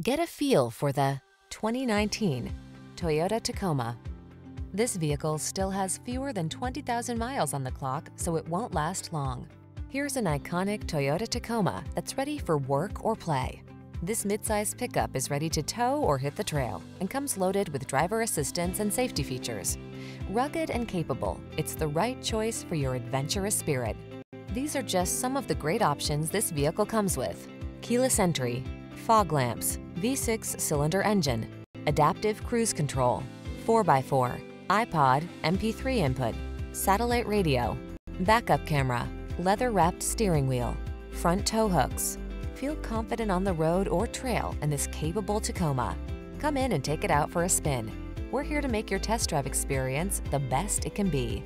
Get a feel for the 2019 Toyota Tacoma. This vehicle still has fewer than 20,000 miles on the clock, so it won't last long. Here's an iconic Toyota Tacoma that's ready for work or play. This midsize pickup is ready to tow or hit the trail and comes loaded with driver assistance and safety features. Rugged and capable, it's the right choice for your adventurous spirit. These are just some of the great options this vehicle comes with. Keyless entry, fog lamps, V6 cylinder engine, adaptive cruise control, 4x4, iPod, MP3 input, satellite radio, backup camera, leather-wrapped steering wheel, front tow hooks. Feel confident on the road or trail in this capable Tacoma. Come in and take it out for a spin. We're here to make your test drive experience the best it can be.